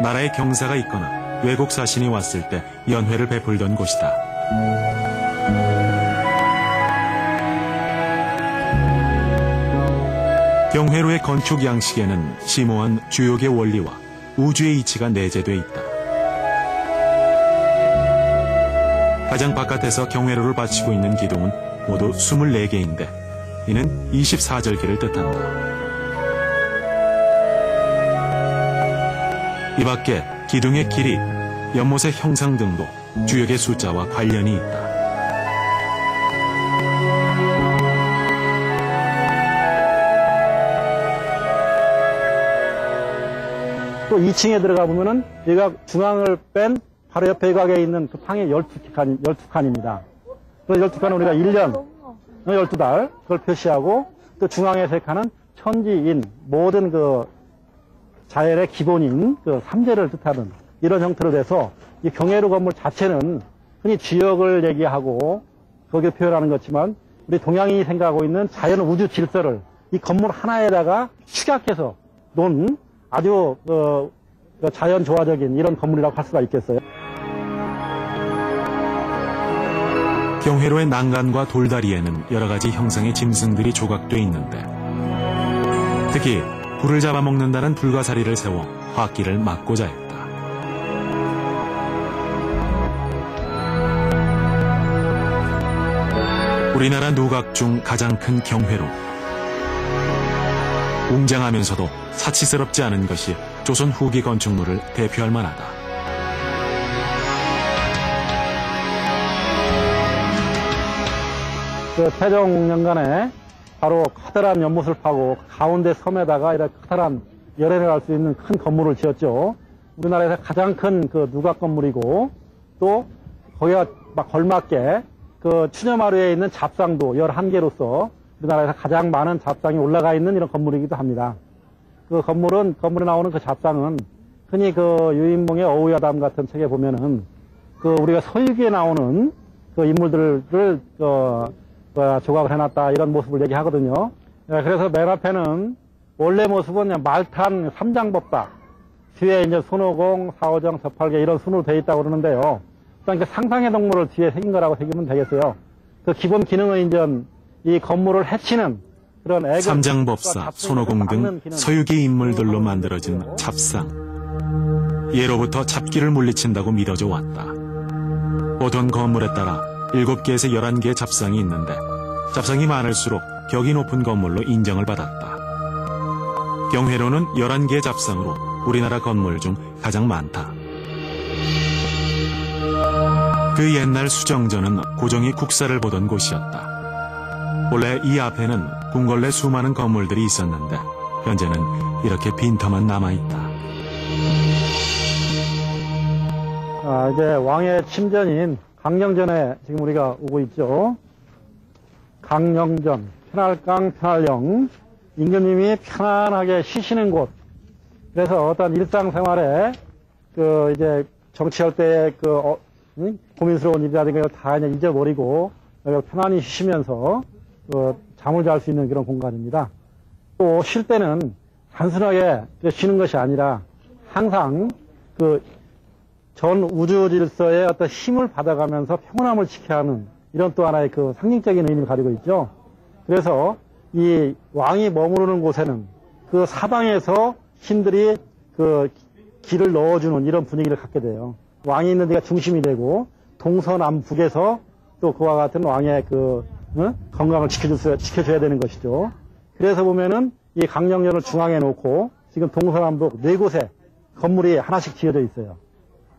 나라의 경사가 있거나 외국 사신이 왔을 때 연회를 베풀던 곳이다. 경회로의 건축 양식에는 심오한 주역의 원리와 우주의 이치가 내재돼 있다. 가장 바깥에서 경회로를 바치고 있는 기둥은 모두 24개인데 이는 24절기를 뜻한다. 이 밖에 기둥의 길이, 연못의 형상 등도 주역의 숫자와 관련이 있다. 또 2층에 들어가 보면은 여기가 중앙을 뺀 바로 옆에 각에 있는 그 방이 12칸, 12칸입니다. 그 12칸은 우리가 1년, 12달, 그걸 표시하고 또 중앙에 세 칸은 천지인, 모든 그 자연의 기본인 그 삼재를 뜻하는 이런 형태로 돼서 이 경회로 건물 자체는 흔히 지역을 얘기하고 거기에 표현하는 것지만 우리 동양인이 생각하고 있는 자연 우주 질서를 이 건물 하나에다가 축약해서 놓은 아주 어, 그 자연 조화적인 이런 건물이라고 할 수가 있겠어요. 경회로의 난간과 돌다리에는 여러 가지 형상의 짐승들이 조각돼 있는데 특히 불을 잡아먹는다는 불가사리를 세워 화기를 막고자 했다. 우리나라 누각 중 가장 큰 경회로 웅장하면서도 사치스럽지 않은 것이 조선 후기 건축물을 대표할 만하다. 그 태종 년간에 바로 커다란 연못을 파고 가운데 섬에다가 이렇게 커다란 열애를 할 수 있는 큰 건물을 지었죠. 우리나라에서 가장 큰 그 누각 건물이고 또 거기가 막 걸맞게 그 추녀마루에 있는 잡상도 11개로서 우리나라에서 가장 많은 잡상이 올라가 있는 이런 건물이기도 합니다. 그 건물은 건물에 나오는 그 잡상은 흔히 그 유인봉의 어우야담 같은 책에 보면은 그 우리가 서유기에 나오는 그 인물들을 어, 어, 조각을 해놨다 이런 모습을 얘기하거든요. 예, 그래서 맨 앞에는 원래 모습은 말탄 삼장법다 뒤에 이제 손오공, 사오정, 저팔계 이런 순으로 되어 있다고 그러는데요. 일단 그 상상의 동물을 뒤에 새긴 거라고 새기면 되겠어요. 그 기본 기능은 이제 이 건물을 해치는 그런 삼장법사, 손오공 등 서유기 인물들로 만들어진 잡상. 예로부터 잡기를 물리친다고 믿어져 왔다. 보통 건물에 따라 7개에서 11개의 잡상이 있는데 잡상이 많을수록 격이 높은 건물로 인정을 받았다. 경회로는 11개의 잡상으로 우리나라 건물 중 가장 많다. 그 옛날 수정전은 고종이 국사를 보던 곳이었다. 원래 이 앞에는 궁궐내 수많은 건물들이 있었는데 현재는 이렇게 빈터만 남아있다. 아, 이제 왕의 침전인 강령전에 지금 우리가 오고 있죠. 강령전, 편할강, 편할령, 임금님이 편안하게 쉬시는 곳. 그래서 어떤 일상생활에 그 이제 정치할 때그 어, 응? 고민스러운 일이라든가 이걸 다 그냥 잊어버리고 편안히 쉬시면서 그 잠을 잘 수 있는 그런 공간입니다. 또 쉴 때는 단순하게 쉬는 것이 아니라 항상 그 전 우주 질서의 어떤 힘을 받아가면서 평온함을 지켜야 하는 이런 또 하나의 그 상징적인 의미를 가지고 있죠. 그래서 이 왕이 머무르는 곳에는 그 사방에서 힘들이 그 길을 넣어주는 이런 분위기를 갖게 돼요. 왕이 있는 데가 중심이 되고 동서남북에서 또 그와 같은 왕의 그 어? 건강을 지켜줄 지켜줘야 되는 것이죠. 그래서 보면은 이 강령전을 중앙에 놓고 지금 동서남북 네 곳에 건물이 하나씩 지어져 있어요.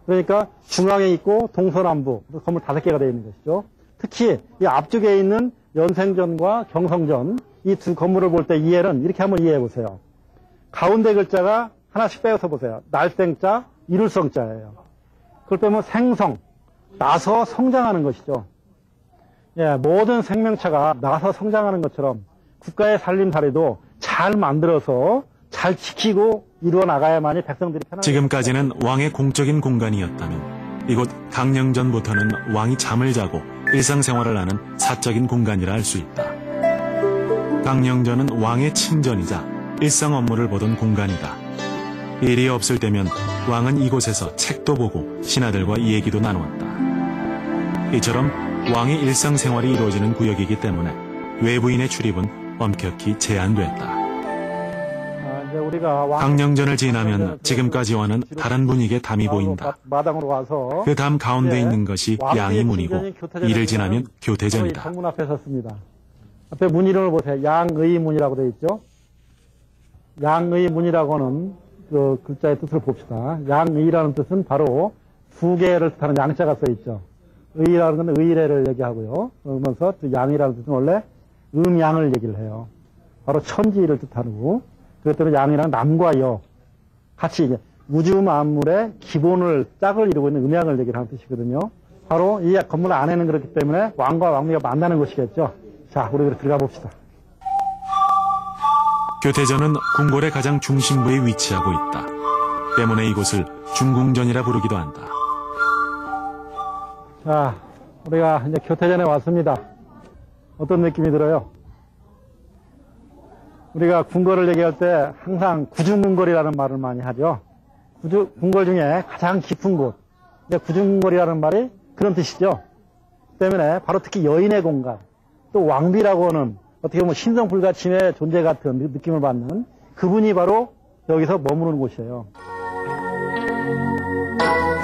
그러니까 중앙에 있고 동서남북 건물 다섯 개가 되어 있는 것이죠. 특히 이 앞쪽에 있는 연생전과 경성전 이 두 건물을 볼 때 이해는 이렇게 한번 이해해 보세요. 가운데 글자가 하나씩 빼서 보세요. 날생자, 이룰성자예요. 그걸 빼면 생성, 나서 성장하는 것이죠. 예, 모든 생명체가 나서 성장하는 것처럼 국가의 살림살이도 잘 만들어서 잘 지키고 이루어 나가야만이 백성들이 편안하게 지금까지는 왕의 공적인 공간이었다면 이곳 강령전부터는 왕이 잠을 자고 일상생활을 하는 사적인 공간이라 할 수 있다. 강령전은 왕의 침전이자 일상 업무를 보던 공간이다. 일이 없을 때면 왕은 이곳에서 책도 보고 신하들과 얘기도 나누었다. 이처럼 왕의 일상생활이 이루어지는 구역이기 때문에 외부인의 출입은 엄격히 제한됐다. 강령전을 지나면 지금까지와는 다른 분위기의 담이 보인다. 마- 마당으로 와서 그담 가운데 네. 있는 것이 교태전에서는 이를 지나면 교태전이다. 정문 앞에 섰습니다. 앞에 문 이름을 보세요. 양의문이라고 되어 있죠. 양의문이라고는 그 글자의 뜻을 봅시다. 양의라는 뜻은 바로 두 개를 뜻하는 양자가 써 있죠. 의라는 건 의례를 얘기하고요. 그러면서 또 양이라는 뜻은 원래 음양을 얘기를 해요. 바로 천지를 뜻하고 그것 때문에 양이랑 남과 여 같이 이제 우주 만물의 기본을 짝을 이루고 있는 음양을 얘기를 하는 뜻이거든요. 바로 이 건물 안에는 그렇기 때문에 왕과 왕비가 만나는 곳이겠죠. 자, 우리 들어가 봅시다. 교태전은 궁궐의 가장 중심부에 위치하고 있다. 때문에 이곳을 중궁전이라 부르기도 한다. 자, 우리가 이제 교태전에 왔습니다. 어떤 느낌이 들어요? 우리가 궁궐을 얘기할 때 항상 구중궁궐이라는 말을 많이 하죠. 구주, 궁궐 중에 가장 깊은 곳. 이제 구중궁궐이라는 말이 그런 뜻이죠. 때문에 바로 특히 여인의 공간, 또 왕비라고 하는 어떻게 보면 신성불가침의 존재 같은 느- 느낌을 받는 그분이 바로 여기서 머무르는 곳이에요.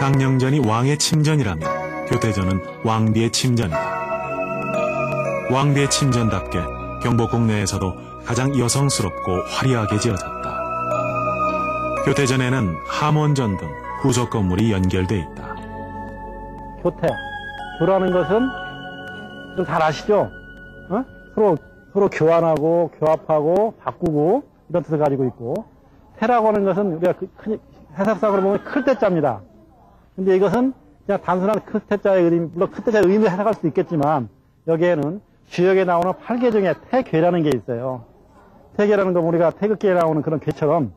강령전이 왕의 침전이라면 교태전은 왕비의 침전이다. 왕비의 침전답게 경복궁 내에서도 가장 여성스럽고 화려하게 지어졌다. 교태전에는 함원전 등 후속 건물이 연결돼 있다. 교태. 교라는 것은 좀 잘 아시죠? 어? 서로 서로 교환하고 교합하고 바꾸고 이런 뜻을 가지고 있고 태라고 하는 것은 우리가 그 큰- 해석상으로 보면 클 때자입니다. 근데 이것은 그냥 단순한 클 때자의 의미, 물론 클 때자의 의미를 해석할 수도 있겠지만 여기에는 주역에 나오는 팔계 중에 태괴라는 게 있어요. 태괴라는 건 우리가 태극기에 나오는 그런 괴처럼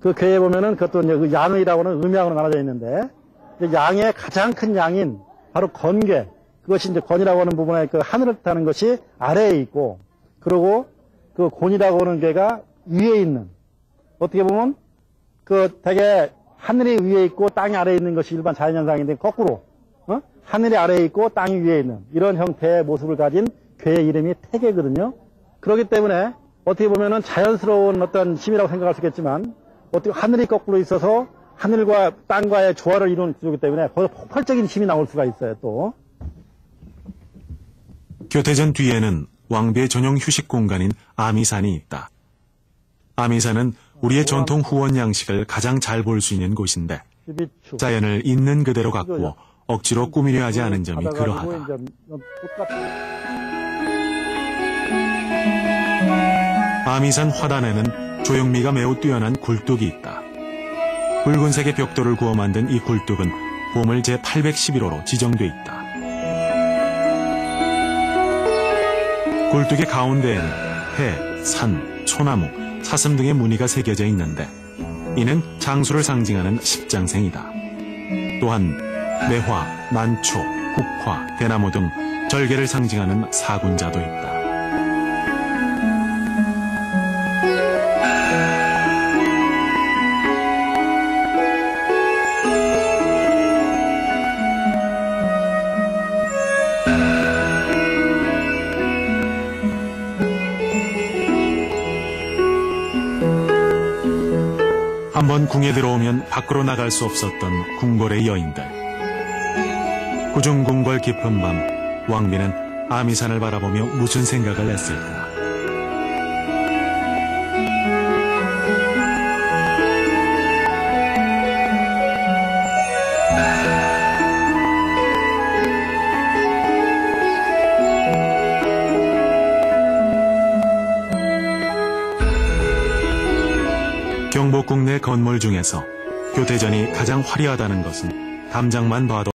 그 괴에 보면은 그것도 이제 그 양의라고 하는 음양으로 나눠져 있는데 양의 가장 큰 양인 바로 건괴 그것이 이제 건이라고 하는 부분에 그 하늘을 뜻하는 것이 아래에 있고 그리고 그 곤이라고 하는 괴가 위에 있는 어떻게 보면 그 되게 하늘이 위에 있고 땅이 아래에 있는 것이 일반 자연현상인데 거꾸로 어? 하늘이 아래에 있고 땅이 위에 있는 이런 형태의 모습을 가진 괴의 이름이 태계거든요. 그렇기 때문에 어떻게 보면은 자연스러운 어떤 힘이라고 생각할 수 있겠지만 어떻게 하늘이 거꾸로 있어서 하늘과 땅과의 조화를 이루는 구조이기 때문에 거기서 폭발적인 힘이 나올 수가 있어요 또. 교태전 뒤에는 왕비의 전용 휴식 공간인 아미산이 있다. 아미산은 우리의 전통 후원 양식을 가장 잘 볼 수 있는 곳인데. 자연을 있는 그대로 가꾸어 억지로 꾸미려 하지 않은 점이 그러하다. 아미산 화단에는 조형미가 매우 뛰어난 굴뚝이 있다. 붉은색의 벽돌을 구워 만든 이 굴뚝은 보물 제811호로 지정돼 있다. 굴뚝의 가운데에는 해, 산, 소나무, 사슴 등의 무늬가 새겨져 있는데 이는 장수를 상징하는 십장생이다. 또한 매화, 난초, 국화, 대나무 등 절개를 상징하는 사군자도 있다. 한 번 궁에 들어오면 밖으로 나갈 수 없었던 궁궐의 여인들. 구중궁궐 깊은 밤, 왕비는 아미산을 바라보며 무슨 생각을 했을까? 중에서 교태전이 가장 화려하다는 것은 담장만 봐도